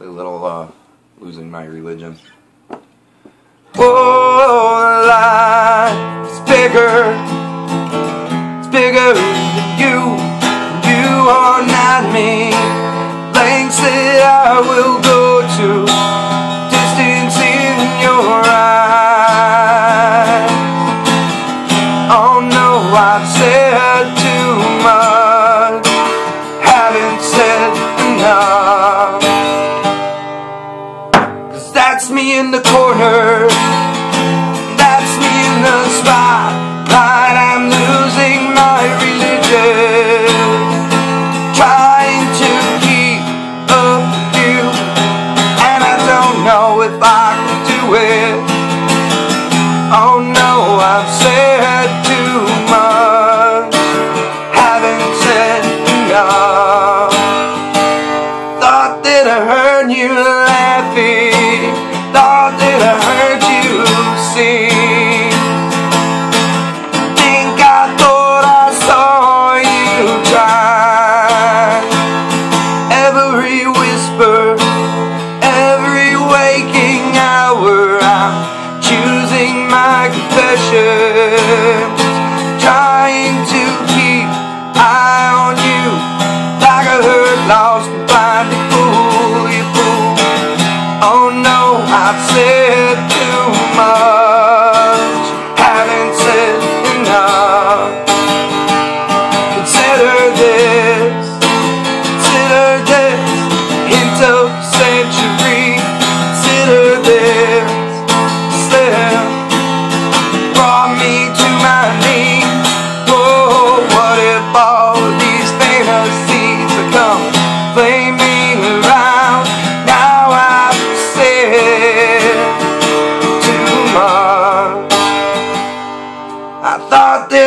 A little uh, Losing My Religion. Oh, life is bigger. It's bigger than you. You are not me. Lengths that I will go in the corner. That's me in the spotlight. I'm losing my religion. Trying to keep up you. And I don't know if I can do it. Oh no, I've said too much. Haven't said enough. Thought that I heard you confessions. Trying to keep eye on you like a hurt, lost, blind to fool you, fool. Oh no, I've said too much,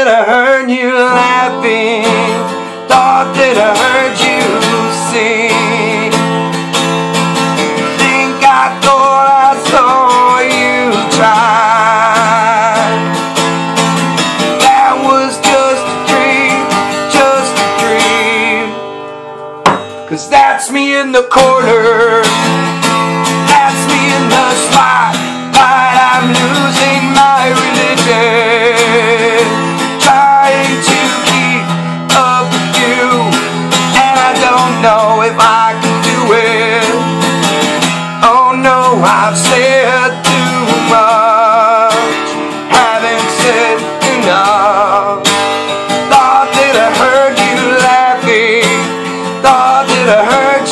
that I heard you laughing, thought that I heard you sing. Think I thought I saw you try. That was just a dream, just a dream. Cause that's me in the corner. I've said too much, haven't said enough. Thought that I heard you laughing, thought that I heard